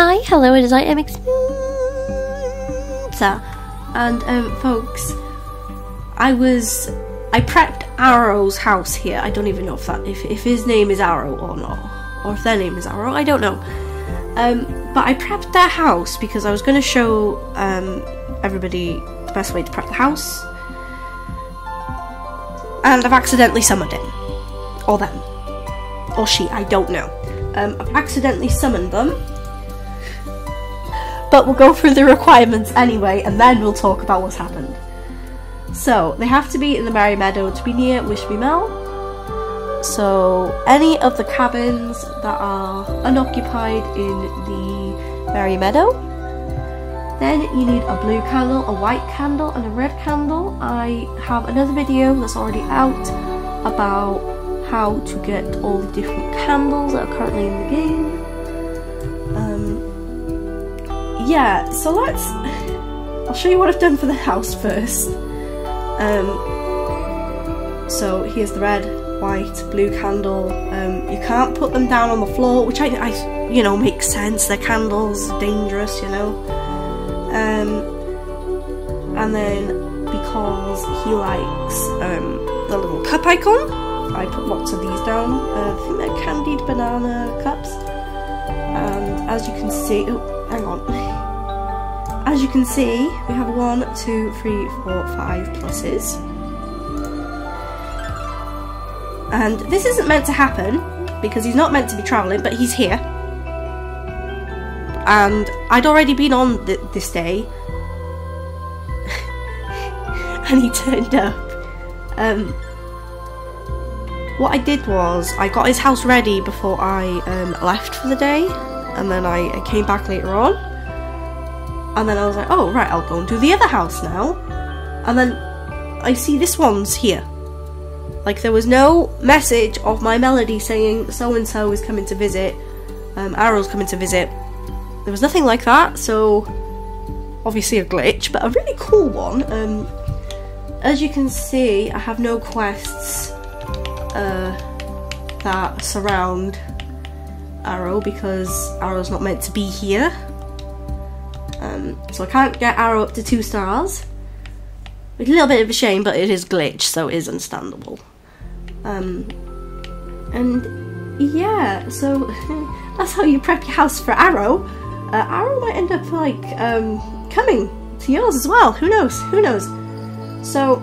Hi, hello, it is I am And um, folks, I was I prepped Aro's house here. I don't even know if that if, if his name is Aro or not, or if their name is Aro. I don't know. Um, but I prepped their house because I was going to show um, everybody the best way to prep the house, and I've accidentally summoned him, or them, or she. I don't know. Um, I've accidentally summoned them. But we'll go through the requirements anyway, and then we'll talk about what's happened. So, they have to be in the Merry Meadow to be near Wish Me Mell. So, any of the cabins that are unoccupied in the Merry Meadow. Then you need a blue candle, a white candle, and a red candle. I have another video that's already out about how to get all the different candles that are currently in the game. Um, yeah, so let's. I'll show you what I've done for the house first. Um, so here's the red, white, blue candle. Um, you can't put them down on the floor, which I, I, you know, makes sense. They're candles, dangerous, you know. Um, and then because he likes um, the little cup icon, I put lots of these down. Uh, I think they're candied banana cups. And as you can see, oh, hang on. As you can see, we have one, two, three, four, five pluses. And this isn't meant to happen because he's not meant to be travelling, but he's here. And I'd already been on th this day, and he turned up. Um, what I did was I got his house ready before I um, left for the day, and then I, I came back later on and then I was like, oh, right, I'll go and do the other house now. And then I see this one's here. Like, there was no message of My Melody saying so and so is coming to visit, um, Aro's coming to visit. There was nothing like that, so obviously a glitch, but a really cool one. Um, as you can see, I have no quests uh, that surround Aro because Aro's not meant to be here. Um, so I can't get Aro up to two stars. It's a little bit of a shame, but it is glitch, so it is understandable. Um, and yeah, so that's how you prep your house for Aro. Uh, Aro might end up like um, coming to yours as well. Who knows? Who knows? So